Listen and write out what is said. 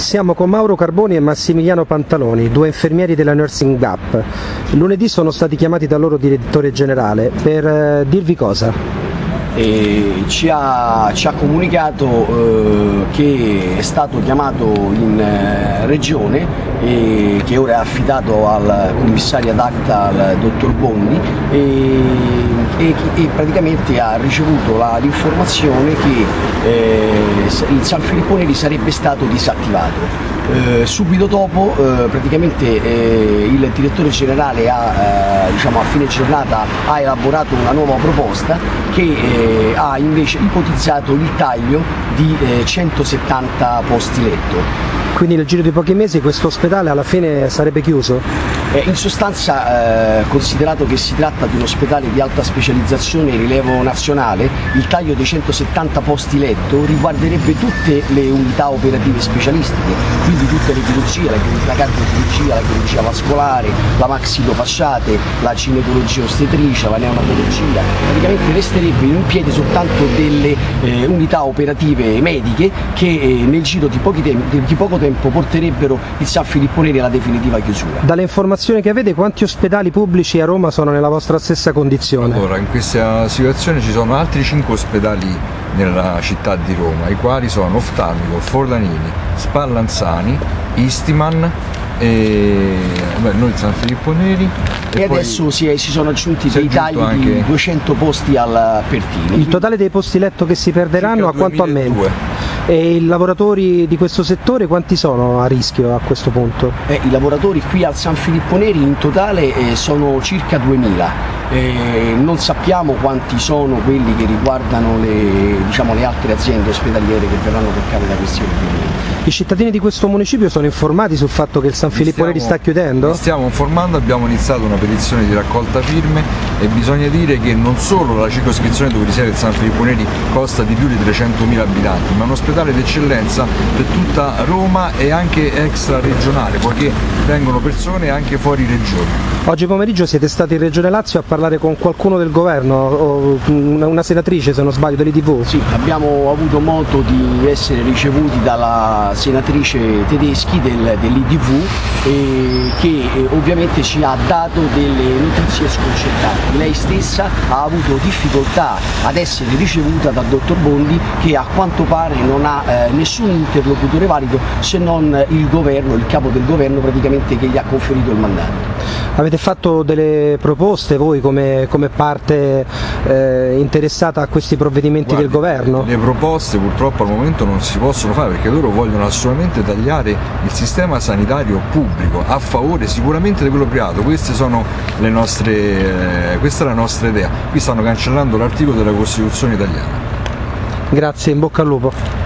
Siamo con Mauro Carboni e Massimiliano Pantaloni, due infermieri della Nursing Gap. Lunedì sono stati chiamati dal loro direttore generale per eh, dirvi cosa? E ci ha, ci ha comunicato eh, che è stato chiamato in eh, regione e che ora è affidato al commissario ad acta, al dottor Bondi e, e, e praticamente ha ricevuto l'informazione che eh, il San Filippo Neri sarebbe stato disattivato. Eh, subito dopo eh, praticamente eh, il direttore generale ha, eh, diciamo, a fine giornata ha elaborato una nuova proposta che eh, ha invece ipotizzato il taglio di 170 posti letto. Quindi nel giro di pochi mesi questo ospedale alla fine sarebbe chiuso? Eh, in sostanza, eh, considerato che si tratta di un ospedale di alta specializzazione e rilevo nazionale, il taglio dei 170 posti letto riguarderebbe tutte le unità operative specialistiche, quindi tutte le chirurgie, la, la cardiochirurgia, la chirurgia vascolare, la maxillofasciate, la cinecologia ostetricia, la neonatologia, praticamente resterebbe in piedi soltanto delle eh, unità operative mediche che nel giro di, tempi, di poco tempo tempo porterebbero il San Filippo Neri alla definitiva chiusura. Dalle informazioni che avete quanti ospedali pubblici a Roma sono nella vostra stessa condizione? Allora, in questa situazione ci sono altri 5 ospedali nella città di Roma, i quali sono Oftalmico, Forlanini, Spallanzani, Istiman, e beh, noi San Filippo Neri e, e adesso si, è, si, sono aggiunti dei tagli anche... di 200 posti al Pertini il totale dei posti letto che si perderanno a quanto aumenta? E i lavoratori di questo settore quanti sono a rischio a questo punto? Eh, I lavoratori qui al San Filippo Neri in totale eh, sono circa 2000. Eh, non sappiamo quanti sono quelli che riguardano le, diciamo, le altre aziende ospedaliere che verranno toccate da questi ordini. I cittadini di questo municipio sono informati sul fatto che il San Filippo Neri sta chiudendo? stiamo informando, abbiamo iniziato una petizione di raccolta firme e bisogna dire che non solo la circoscrizione dove risiede il San Filippo Neri costa di più di 300.000 abitanti, ma è un ospedale d'eccellenza per tutta Roma e anche extra regionale, poiché vengono persone anche fuori regione. Oggi pomeriggio siete stati in Regione Lazio a parlare con qualcuno del governo, una senatrice se non sbaglio dell'ITV? Sì, abbiamo avuto modo di essere ricevuti dalla senatrice Tedeschi del, dell'IDV eh, che eh, ovviamente ci ha dato delle notizie sconcertanti. Lei stessa ha avuto difficoltà ad essere ricevuta dal dottor Bondi che a quanto pare non ha eh, nessun interlocutore valido se non il governo, il capo del governo praticamente che gli ha conferito il mandato. Avete fatto delle proposte voi come, come parte eh, interessata a questi provvedimenti Guardi, del governo? Le proposte purtroppo al momento non si possono fare perché loro vogliono assolutamente tagliare il sistema sanitario pubblico a favore sicuramente di quello privato. Nostre, eh, questa è la nostra idea. Qui stanno cancellando l'articolo della Costituzione italiana. Grazie, in bocca al lupo.